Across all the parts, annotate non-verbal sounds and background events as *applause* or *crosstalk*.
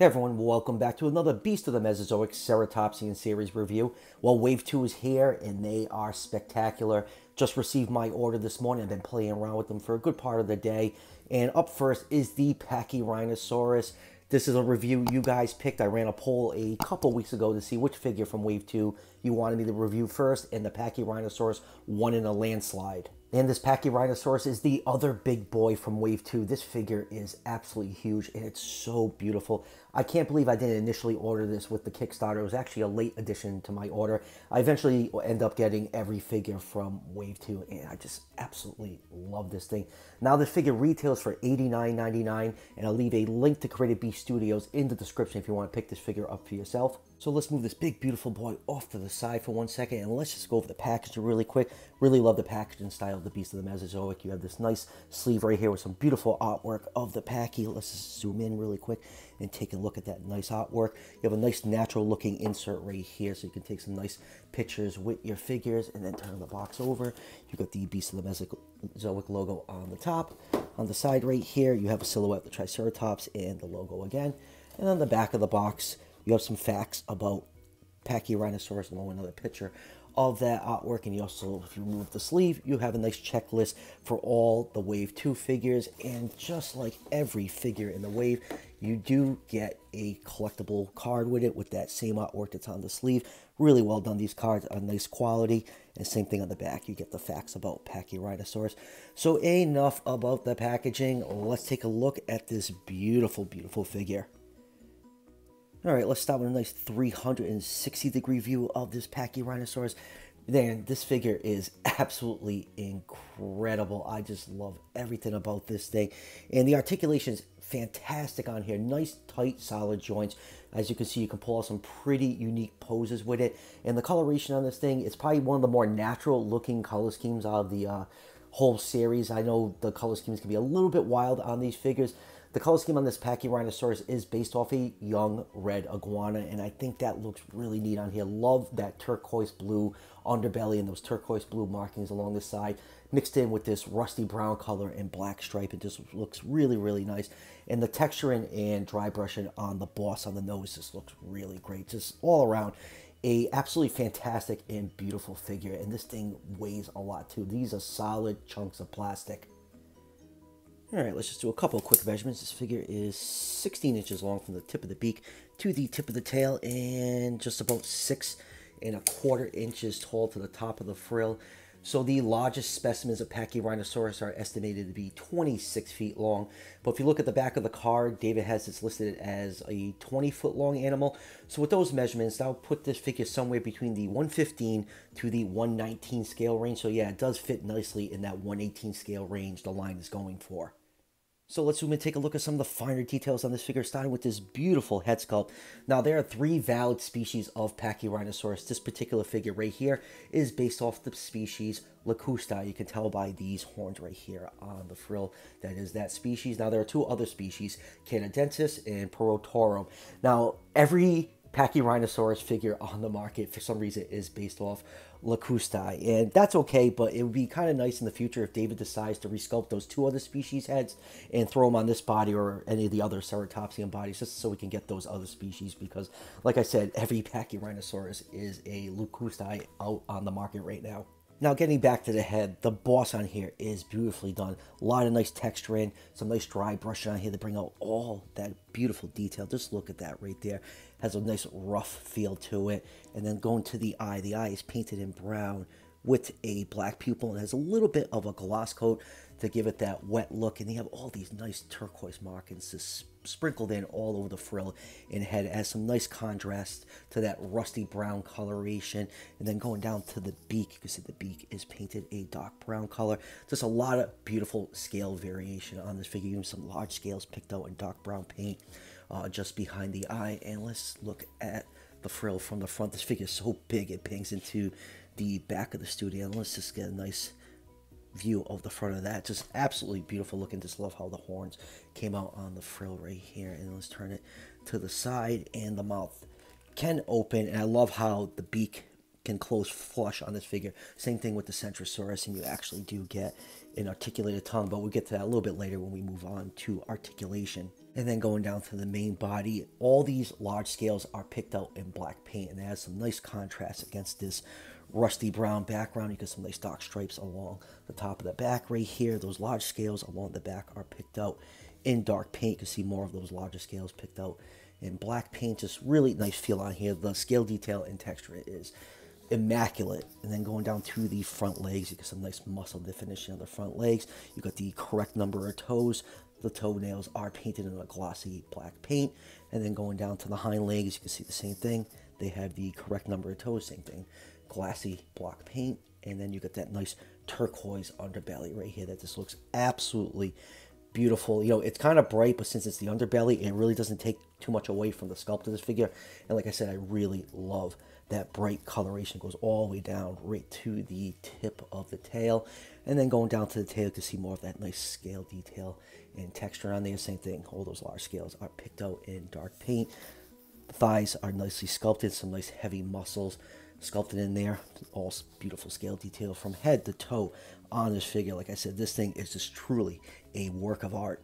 Hey everyone, welcome back to another Beast of the Mesozoic Ceratopsian series review. Well, Wave 2 is here and they are spectacular. Just received my order this morning. I've been playing around with them for a good part of the day. And up first is the Pachyrhinosaurus. This is a review you guys picked. I ran a poll a couple weeks ago to see which figure from Wave 2 you wanted me to review first, and the Pachyrhinosaurus won in a landslide. And this Pachyrhinosaurus is the other big boy from Wave 2. This figure is absolutely huge and it's so beautiful. I can't believe I didn't initially order this with the Kickstarter. It was actually a late addition to my order. I eventually end up getting every figure from Wave 2 and I just absolutely love this thing. Now this figure retails for $89.99 and I'll leave a link to Creative Beast Studios in the description if you want to pick this figure up for yourself. So let's move this big, beautiful boy off to the side for one second, and let's just go over the packaging really quick. Really love the packaging style of the Beast of the Mesozoic. You have this nice sleeve right here with some beautiful artwork of the Packy. Let's just zoom in really quick and take a look at that nice artwork. You have a nice natural looking insert right here, so you can take some nice pictures with your figures and then turn the box over. You've got the Beast of the Mesozoic logo on the top. On the side right here, you have a silhouette of the Triceratops and the logo again. And on the back of the box, you have some facts about Pachyrhinosaurus with another picture of that artwork. And you also, if you remove the sleeve, you have a nice checklist for all the Wave 2 figures. And just like every figure in the Wave, you do get a collectible card with it with that same artwork that's on the sleeve. Really well done. These cards are nice quality. And same thing on the back. You get the facts about Pachyrhinosaurus. So enough about the packaging. Let's take a look at this beautiful, beautiful figure. All right, let's start with a nice 360 degree view of this Pachyrhinosaurus. Then this figure is absolutely incredible. I just love everything about this thing. And the articulation is fantastic on here. Nice, tight, solid joints. As you can see, you can pull some pretty unique poses with it. And the coloration on this thing, it's probably one of the more natural looking color schemes out of the uh, whole series. I know the color schemes can be a little bit wild on these figures, the color scheme on this Pachyrhinosaurus is based off a young red iguana, and I think that looks really neat on here. Love that turquoise blue underbelly and those turquoise blue markings along the side, mixed in with this rusty brown color and black stripe. It just looks really, really nice. And the texturing and dry brushing on the boss on the nose just looks really great. Just all around, a absolutely fantastic and beautiful figure. And this thing weighs a lot too. These are solid chunks of plastic. All right, let's just do a couple quick measurements. This figure is 16 inches long from the tip of the beak to the tip of the tail and just about six and a quarter inches tall to the top of the frill. So the largest specimens of Pachyrhinosaurus are estimated to be 26 feet long. But if you look at the back of the card, David has this listed as a 20 foot long animal. So with those measurements, that'll put this figure somewhere between the 115 to the 119 scale range. So yeah, it does fit nicely in that 118 scale range the line is going for. So let's zoom in and take a look at some of the finer details on this figure, starting with this beautiful head sculpt. Now, there are three valid species of Pachyrhinosaurus. This particular figure right here is based off the species Lakustai. You can tell by these horns right here on the frill that is that species. Now, there are two other species, Canadensis and Perotorum. Now, every Pachyrhinosaurus figure on the market for some reason is based off Lakustai. And that's okay, but it would be kind of nice in the future if David decides to resculpt those two other species heads and throw them on this body or any of the other Ceratopsian bodies just so we can get those other species because, like I said, every Pachyrhinosaurus is a Lakustai out on the market right now. Now, getting back to the head, the boss on here is beautifully done. A lot of nice texture in, some nice dry brushing on here to bring out all that beautiful detail. Just look at that right there. Has a nice rough feel to it. And then going to the eye, the eye is painted in brown with a black pupil and has a little bit of a gloss coat to give it that wet look. And they have all these nice turquoise markings sprinkled in all over the frill and head. It has some nice contrast to that rusty brown coloration. And then going down to the beak, you can see the beak is painted a dark brown color. Just a lot of beautiful scale variation on this figure. Even some large scales picked out in dark brown paint uh, just behind the eye. And let's look at the frill from the front. This figure is so big it bangs into the back of the studio. Let's just get a nice view of the front of that. Just absolutely beautiful looking. Just love how the horns came out on the frill right here. And let's turn it to the side and the mouth can open. And I love how the beak can close flush on this figure. Same thing with the Centrosaurus, and you actually do get an articulated tongue, but we'll get to that a little bit later when we move on to articulation. And then going down to the main body, all these large scales are picked out in black paint, and it has some nice contrast against this rusty brown background. You get some nice dark stripes along the top of the back right here. Those large scales along the back are picked out in dark paint. You can see more of those larger scales picked out in black paint. Just really nice feel on here. The scale detail and texture is immaculate. And then going down to the front legs, you get some nice muscle definition of the front legs. You got the correct number of toes. The toenails are painted in a glossy black paint. And then going down to the hind legs, you can see the same thing. They have the correct number of toes, same thing. Glassy block paint. And then you get that nice turquoise underbelly right here that just looks absolutely beautiful. You know, it's kind of bright, but since it's the underbelly, it really doesn't take too much away from the sculpt of this figure. And like I said, I really love that bright coloration goes all the way down right to the tip of the tail and then going down to the tail to see more of that nice scale detail and texture on there same thing all those large scales are picked out in dark paint the thighs are nicely sculpted some nice heavy muscles sculpted in there all beautiful scale detail from head to toe on this figure like i said this thing is just truly a work of art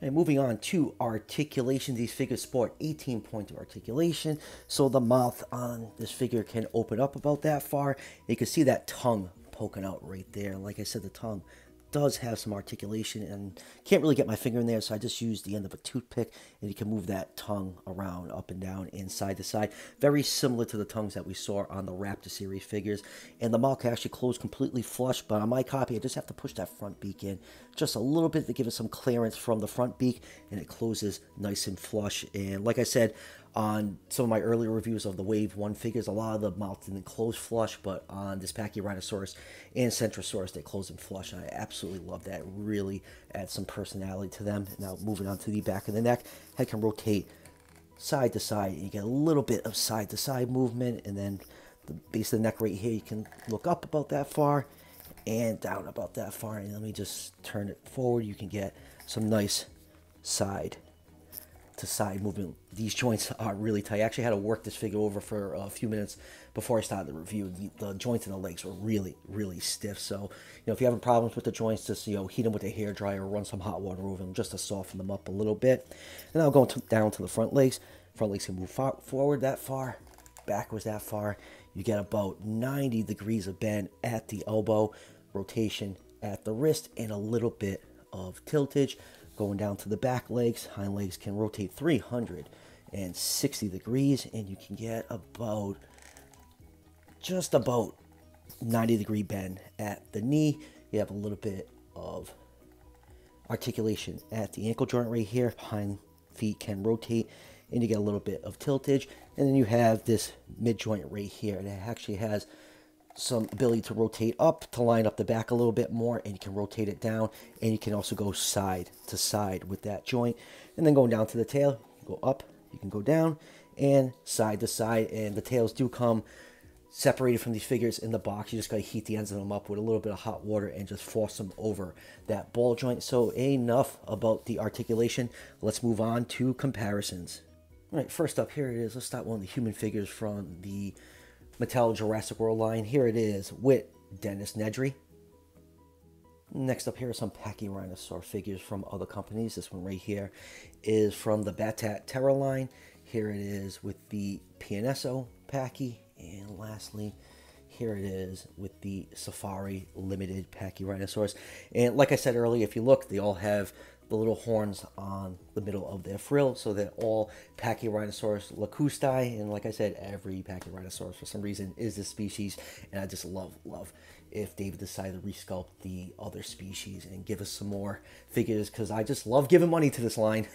and moving on to articulation, these figures sport 18 points of articulation, so the mouth on this figure can open up about that far. You can see that tongue poking out right there. Like I said, the tongue does have some articulation and can't really get my finger in there so I just use the end of a toothpick and you can move that tongue around up and down and side to side. Very similar to the tongues that we saw on the Raptor series figures. And the mouth can actually close completely flush but on my copy I just have to push that front beak in just a little bit to give it some clearance from the front beak and it closes nice and flush. And like I said on some of my earlier reviews of the Wave 1 figures, a lot of the mouth didn't close flush, but on this Pachyrhinosaurus and Centrosaurus, they close in flush. And I absolutely love that. Really adds some personality to them. Now, moving on to the back of the neck, head can rotate side to side. and You get a little bit of side to side movement, and then the base of the neck right here, you can look up about that far and down about that far. And let me just turn it forward. You can get some nice side to side movement. These joints are really tight. I actually had to work this figure over for a few minutes before I started the review. The, the joints in the legs were really, really stiff. So, you know, if you're having problems with the joints, just, you know, heat them with a hair dryer or run some hot water over them just to soften them up a little bit. And I'll go to, down to the front legs. Front legs can move far, forward that far, backwards that far. You get about 90 degrees of bend at the elbow, rotation at the wrist, and a little bit of tiltage. Going down to the back legs, hind legs can rotate 360 degrees and you can get about just about 90 degree bend at the knee. You have a little bit of articulation at the ankle joint right here. Hind feet can rotate and you get a little bit of tiltage. And then you have this mid joint right here. And it actually has some ability to rotate up to line up the back a little bit more and you can rotate it down and you can also go side to side with that joint. And then going down to the tail go up you can go down and side to side and the tails do come separated from these figures in the box. You just got to heat the ends of them up with a little bit of hot water and just force them over that ball joint. So enough about the articulation. Let's move on to comparisons. All right first up here it is let's start one of the human figures from the Mattel Jurassic World line. Here it is with Dennis Nedry. Next up here are some Pachyrhinosaur figures from other companies. This one right here is from the Battat Terra line. Here it is with the PNSO Pachy. And lastly, here it is with the Safari Limited Pachyrhinosaurus. And like I said earlier, if you look, they all have the little horns on the middle of their frill. So they're all Pachyrhinosaurus lakustai. And like I said, every Pachyrhinosaurus for some reason is this species. And I just love, love if David decided to resculpt the other species and give us some more figures because I just love giving money to this line.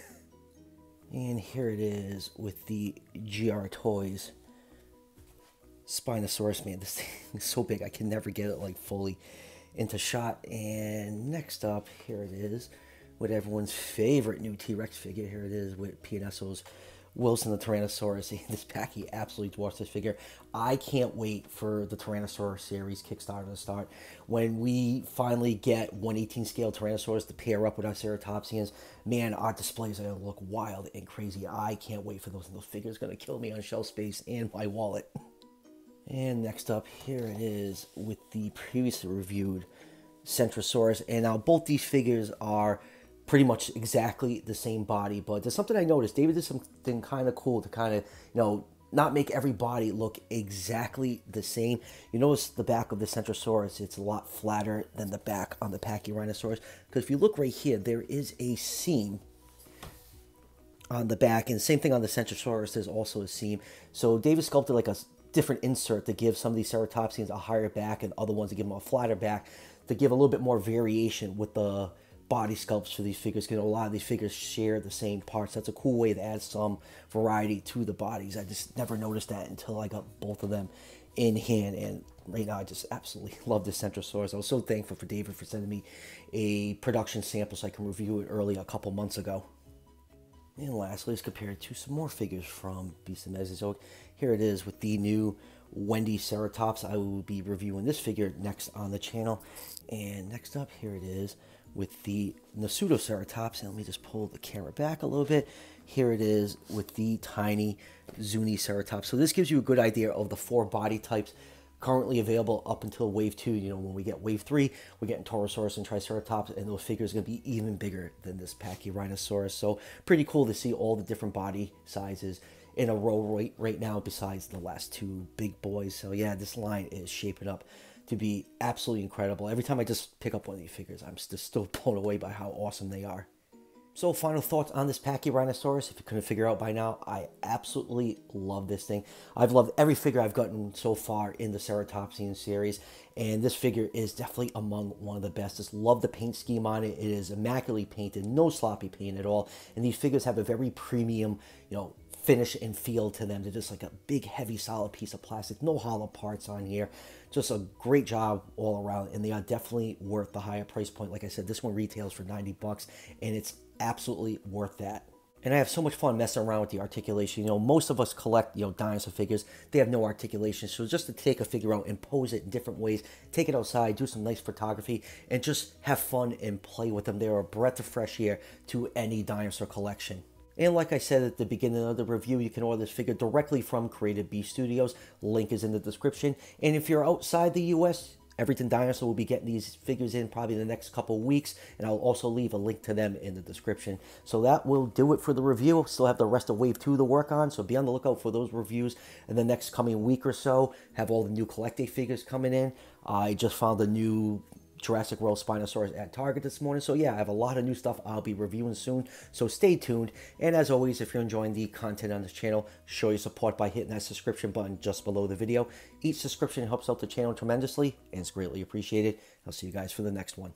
*laughs* and here it is with the GR Toys Spinosaurus. Man, this *laughs* thing is so big I can never get it like fully into shot. And next up, here it is with everyone's favorite new T-Rex figure. Here it is with PNSO's Wilson the Tyrannosaurus. *laughs* This Pachy absolutely dwarfs this figure. I can't wait for the Tyrannosaurus series Kickstarter to start. When we finally get 118 scale Tyrannosaurus to pair up with our Ceratopsians, man, our displays are going to look wild and crazy. I can't wait for those. Those figures going to kill me on shelf space and my wallet. And next up, here it is with the previously reviewed Centrosaurus. And now both these figures are pretty much exactly the same body, but there's something I noticed. David did something kind of cool to kind of, you know, not make every body look exactly the same. You notice the back of the Centrosaurus, it's a lot flatter than the back on the Pachyrhinosaurus. Because if you look right here, there is a seam on the back. And same thing on the Centrosaurus, there's also a seam. So David sculpted like a different insert to give some of these ceratopsians a higher back and other ones to give them a flatter back to give a little bit more variation with the body sculpts for these figures because a lot of these figures share the same parts. That's a cool way to add some variety to the bodies. I just never noticed that until I got both of them in hand. And right now, I just absolutely *laughs* love the Centrosaurus. I was so thankful for David for sending me a production sample so I can review it early a couple months ago. And lastly, let's compare it to some more figures from Beast of Mesozoic. Here it is with the new Wendiceratops. I will be reviewing this figure next on the channel. And next up, here it is with the Nasutoceratops. And let me just pull the camera back a little bit. Here it is with the tiny Zuniceratops. So this gives you a good idea of the four body types currently available up until wave two. You know, when we get wave three, we're getting Torosaurus and Triceratops, and those figures are going to be even bigger than this Pachyrhinosaurus. So pretty cool to see all the different body sizes in a row right, right now besides the last two big boys. So yeah, this line is shaping up to be absolutely incredible. Every time I just pick up one of these figures, I'm just still *laughs* blown away by how awesome they are. So final thoughts on this Pachyrhinosaurus. If you couldn't figure out by now, I absolutely love this thing. I've loved every figure I've gotten so far in the Ceratopsian series, and this figure is definitely among one of the best. Just love the paint scheme on it. It is immaculately painted, no sloppy paint at all, and these figures have a very premium, you know, finish and feel to them. They're just like a big, heavy, solid piece of plastic. No hollow parts on here. Just a great job all around, and they are definitely worth the higher price point. Like I said, this one retails for 90 bucks, and it's absolutely worth that. And I have so much fun messing around with the articulation. You know, most of us collect, you know, dinosaur figures. They have no articulation. So just to take a figure out and pose it in different ways, take it outside, do some nice photography, and just have fun and play with them. They're a breath of fresh air to any dinosaur collection. And like I said at the beginning of the review, you can order this figure directly from Creative Beast Studios. Link is in the description. And if you're outside the US, Everything Dinosaur will be getting these figures in probably the next couple weeks, and I'll also leave a link to them in the description. So that will do it for the review. Still have the rest of Wave 2 to work on, so be on the lookout for those reviews in the next coming week or so. Have all the new collecting figures coming in. I just found a new Jurassic World Spinosaurus at Target this morning. So yeah, I have a lot of new stuff I'll be reviewing soon. So stay tuned. And as always, if you're enjoying the content on this channel, show your support by hitting that subscription button just below the video. Each subscription helps out the channel tremendously and it's greatly appreciated. I'll see you guys for the next one.